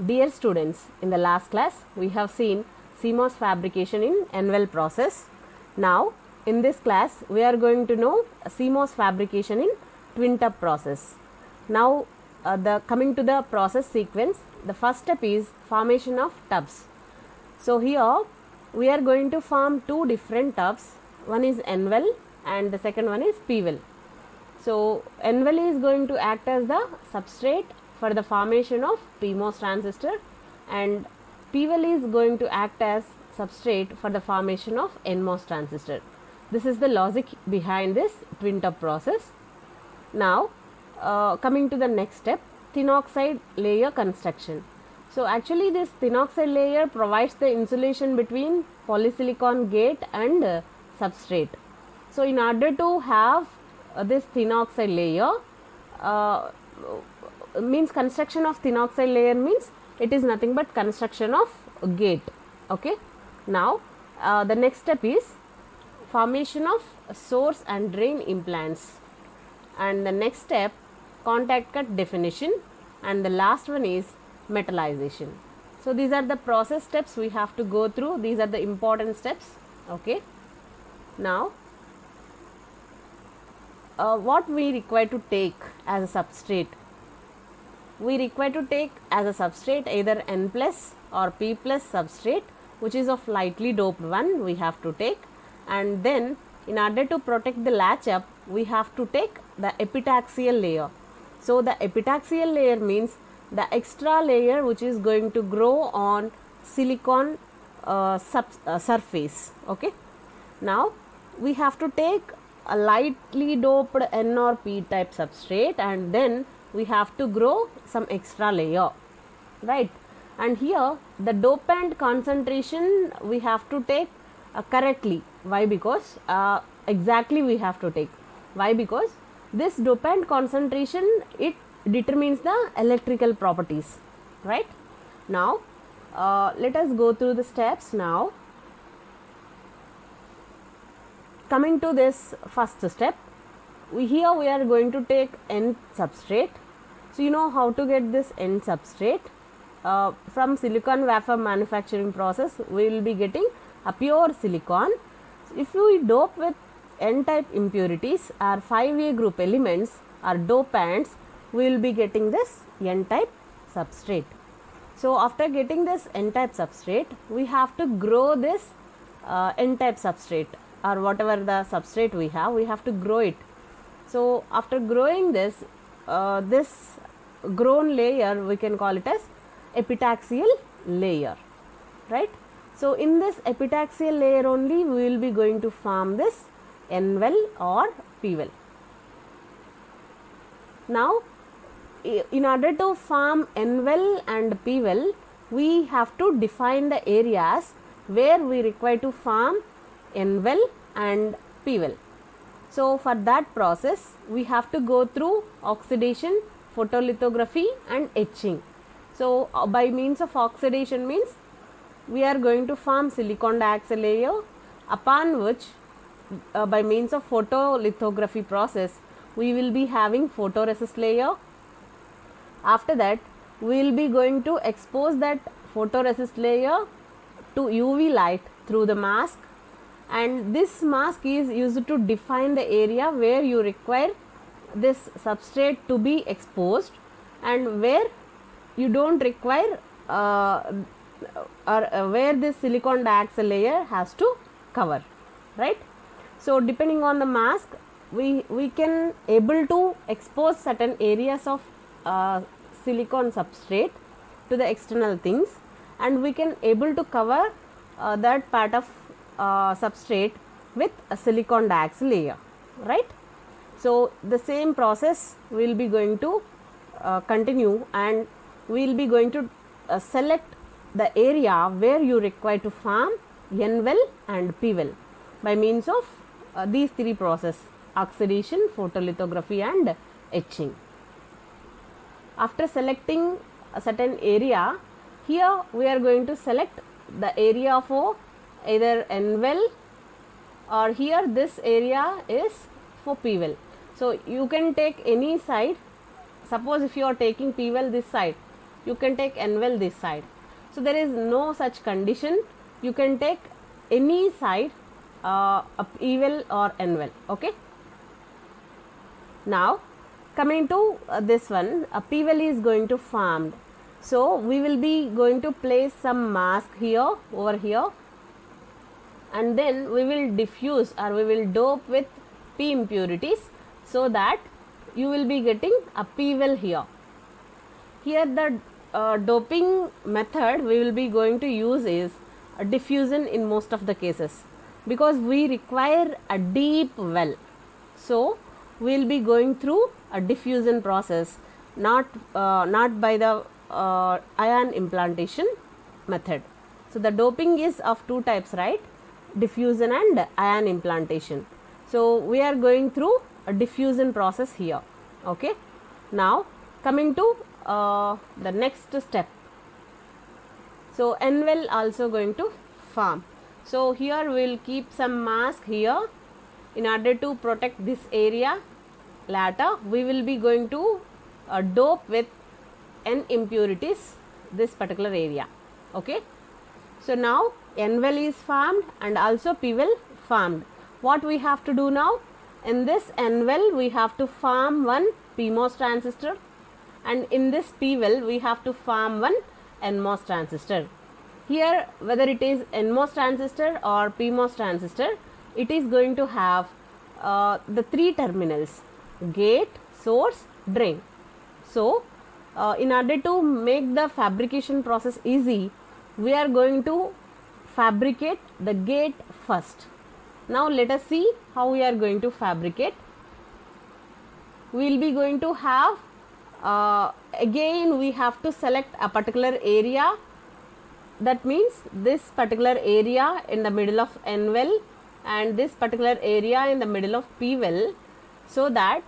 Dear students, in the last class we have seen CMOS fabrication in N-well process. Now in this class we are going to know CMOS fabrication in twin tub process. Now uh, the coming to the process sequence, the first step is formation of tubs. So here we are going to form two different tubs. One is N-well and the second one is P-well. So N-well is going to act as the substrate for the formation of PMOS transistor and P-well is going to act as substrate for the formation of NMOS transistor. This is the logic behind this twin tub process. Now uh, coming to the next step thin oxide layer construction. So actually this thin oxide layer provides the insulation between polysilicon gate and uh, substrate. So in order to have uh, this thin oxide layer uh, means construction of thin oxide layer means it is nothing but construction of gate okay? Now uh, the next step is formation of source and drain implants. And the next step contact cut definition. And the last one is metallization. So these are the process steps we have to go through. These are the important steps okay? Now uh, what we require to take as a substrate we require to take as a substrate either n plus or p plus substrate which is of lightly doped one we have to take. And then in order to protect the latch up we have to take the epitaxial layer. So the epitaxial layer means the extra layer which is going to grow on silicon uh, sub, uh, surface okay? Now we have to take a lightly doped n or p type substrate and then we have to grow some extra layer right? And here the dopant concentration we have to take uh, correctly. Why? Because uh, exactly we have to take. Why? Because this dopant concentration it determines the electrical properties right? Now uh, let us go through the steps now. Coming to this first step we here we are going to take n substrate so you know how to get this n substrate? Uh, from silicon wafer manufacturing process we will be getting a pure silicon. If we dope with n type impurities or 5a group elements or dopants we will be getting this n type substrate. So after getting this n type substrate we have to grow this uh, n type substrate or whatever the substrate we have we have to grow it. So after growing this uh, this grown layer we can call it as epitaxial layer right? So in this epitaxial layer only we will be going to form this n well or p well now in order to form n well and p well we have to define the areas where we require to form n well and p well so for that process we have to go through oxidation photolithography and etching. So uh, by means of oxidation means we are going to form silicon dioxide layer upon which uh, by means of photolithography process we will be having photoresist layer. After that we will be going to expose that photoresist layer to uv light through the mask. And this mask is used to define the area where you require this substrate to be exposed and where you don't require uh, or uh, where this silicon dioxide layer has to cover right? So depending on the mask we we can able to expose certain areas of uh, silicon substrate to the external things and we can able to cover uh, that part of uh, substrate with a silicon dioxide layer right so the same process will be going to uh, continue and we will be going to uh, select the area where you require to form n well and p well by means of uh, these three process oxidation photolithography and etching. After selecting a certain area here we are going to select the area for either n well or here this area is for p well so you can take any side. Suppose if you are taking p well this side you can take n well this side. So there is no such condition. You can take any side uh, p well or n well okay? Now coming to uh, this one a p well is going to formed so we will be going to place some mask here over here. And then we will diffuse or we will dope with p impurities so that you will be getting well here. Here the uh, doping method we will be going to use is a diffusion in most of the cases because we require a deep well. So we will be going through a diffusion process not uh, not by the uh, ion implantation method. So the doping is of two types right? Diffusion and ion implantation. So we are going through a diffusion process here okay? Now coming to uh, the next step. So n well also going to form. So here we will keep some mask here. In order to protect this area later we will be going to uh, dope with n impurities this particular area okay? So now n well is formed and also p well formed. What we have to do now in this n well we have to form one PMOS transistor. And in this P well we have to form one NMOS transistor. Here whether it is NMOS transistor or PMOS transistor it is going to have uh, the three terminals gate source drain. So uh, in order to make the fabrication process easy we are going to fabricate the gate first now let us see how we are going to fabricate. We will be going to have uh, again we have to select a particular area. That means this particular area in the middle of n well and this particular area in the middle of p well so that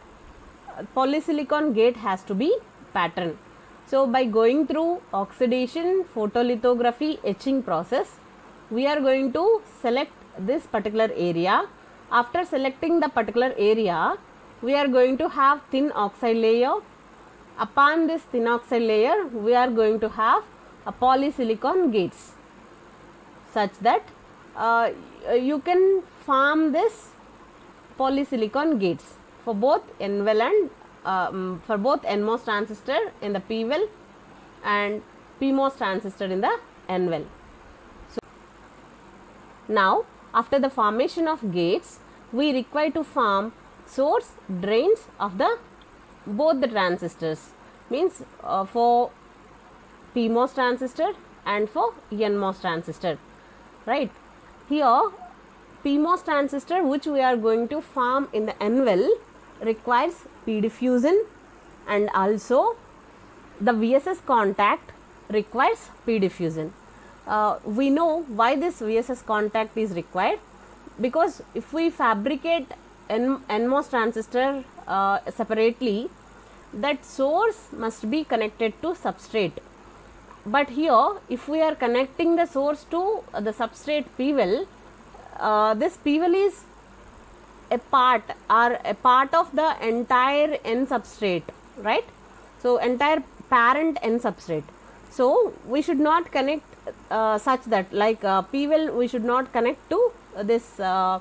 polysilicon gate has to be pattern so by going through oxidation photolithography etching process we are going to select this particular area after selecting the particular area we are going to have thin oxide layer upon this thin oxide layer we are going to have a polysilicon gates such that uh, you can form this polysilicon gates for both N well and um, for both NMOS transistor in the P well and PMOS transistor in the N well. So, now after the formation of gates we require to form source drains of the both the transistors. Means uh, for PMOS transistor and for NMOS transistor. Right? Here PMOS transistor which we are going to form in the N well requires P diffusion and also the VSS contact requires P diffusion. Uh, we know why this VSS contact is required because if we fabricate N NMOS transistor uh, separately that source must be connected to substrate. But here if we are connecting the source to uh, the substrate P well uh, this P well is a part or a part of the entire N substrate right? So entire parent N substrate. So we should not connect uh, such that like uh, P well we should not connect to this uh,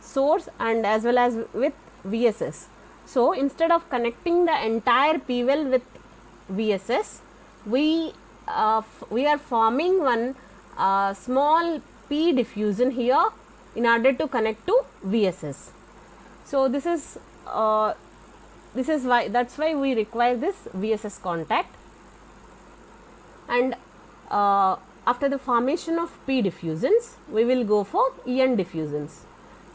source and as well as with VSS so instead of connecting the entire P well with VSS we uh, we are forming one uh, small P diffusion here in order to connect to VSS. So this is this is why that's why we require this VSS contact and uh, after the formation of P diffusions we will go for N diffusions.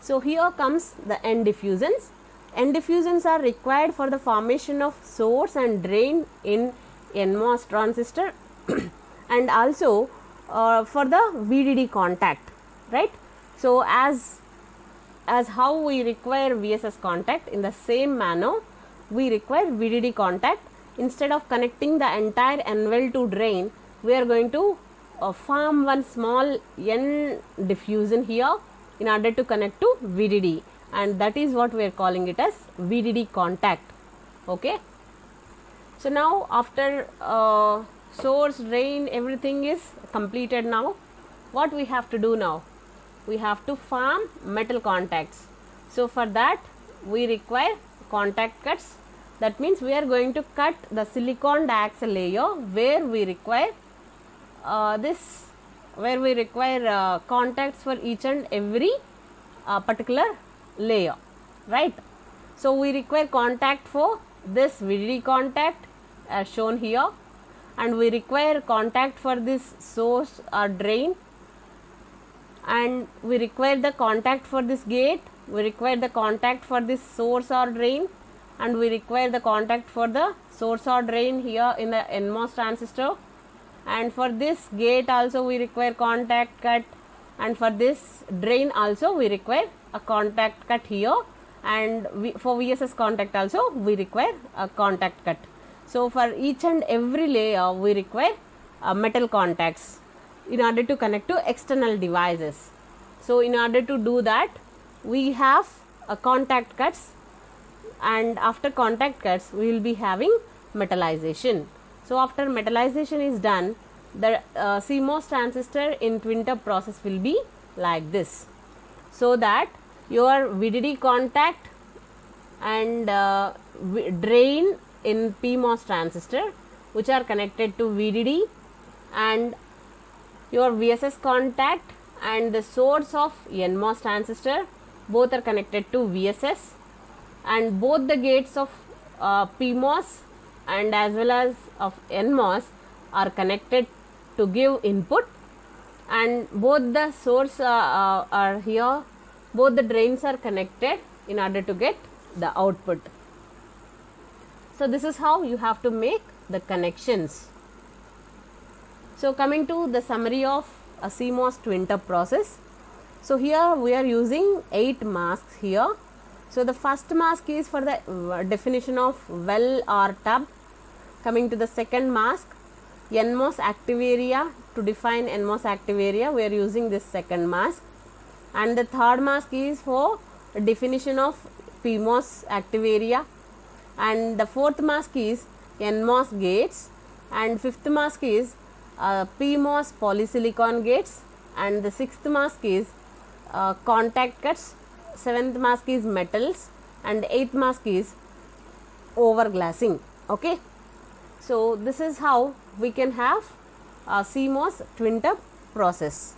So here comes the N diffusions. N diffusions are required for the formation of source and drain in NMOS transistor and also uh, for the VDD contact right. So, as as how we require VSS contact in the same manner we require VDD contact instead of connecting the entire N well to drain we are going to uh, form one small N diffusion here in order to connect to VDD and that is what we are calling it as VDD contact. Okay. So, now after uh, source drain everything is completed now what we have to do now? We have to form metal contacts. So for that we require contact cuts. That means we are going to cut the silicon dioxide layer where we require this where we require uh, contacts for each and every uh, particular layer right? So we require contact for this VDD contact as shown here and we require contact for this source or drain and we require the contact for this gate we require the contact for this source or drain and we require the contact for the source or drain here in the NMOS transistor and for this gate also we require contact cut and for this drain also we require a contact cut here and we, for VSS contact also we require a contact cut. So, for each and every layer we require uh, metal contacts in order to connect to external devices. So, in order to do that we have a contact cuts and after contact cuts we will be having metallization. So, after metallization is done the uh, CMOS transistor in twin tub process will be like this. So, that your VDD contact and uh, drain in PMOS transistor which are connected to VDD and your VSS contact and the source of NMOS transistor both are connected to VSS and both the gates of uh, PMOS and as well as of NMOS are connected to give input and both the source uh, uh, are here both the drains are connected in order to get the output. So, this is how you have to make the connections. So, coming to the summary of a CMOS twin tub process. So, here we are using 8 masks here. So, the first mask is for the uh, definition of well or tub. Coming to the second mask, NMOS active area. To define NMOS active area, we are using this second mask. And the third mask is for definition of PMOS active area. And the fourth mask is NMOS gates. And fifth mask is uh, PMOS polysilicon gates. And the sixth mask is uh, contact cuts. Seventh mask is metals. And eighth mask is overglassing. Okay. So, this is how we can have uh, a CMOS twin tub process.